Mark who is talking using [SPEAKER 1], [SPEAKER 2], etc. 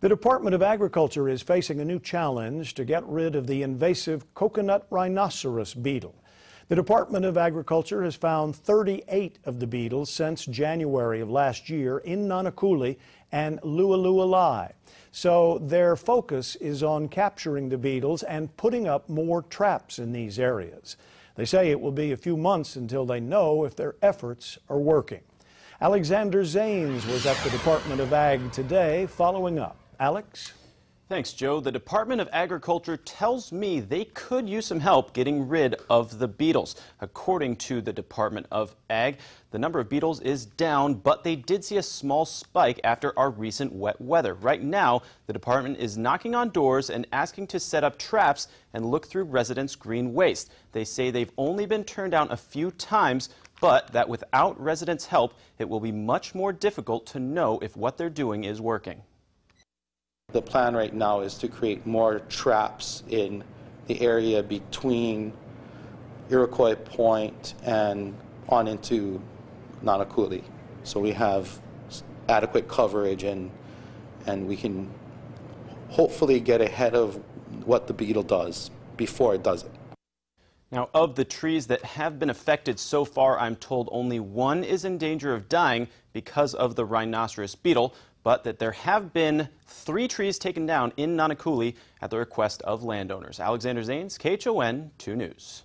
[SPEAKER 1] The Department of Agriculture is facing a new challenge to get rid of the invasive coconut rhinoceros beetle. The Department of Agriculture has found 38 of the beetles since January of last year in Nanakuli and Lualualei. So their focus is on capturing the beetles and putting up more traps in these areas. They say it will be a few months until they know if their efforts are working. Alexander Zannes was at the Department of Ag today following up. Alex?
[SPEAKER 2] Thanks, Joe. The Department of Agriculture tells me they could use some help getting rid of the beetles. According to the Department of Ag, the number of beetles is down, but they did see a small spike after our recent wet weather. Right now, the department is knocking on doors and asking to set up traps and look through residents' green waste. They say they've only been turned down a few times, but that without residents' help, it will be much more difficult to know if what they're doing is working.
[SPEAKER 3] The plan right now is to create more traps in the area between Iroquois Point and on into Nanakuli. So we have adequate coverage and, and we can hopefully get ahead of what the beetle does before it does it.
[SPEAKER 2] Now, of the trees that have been affected so far, I'm told only one is in danger of dying because of the rhinoceros beetle, but that there have been three trees taken down in Nanakuli at the request of landowners. Alexander Zannes, KHON 2 News.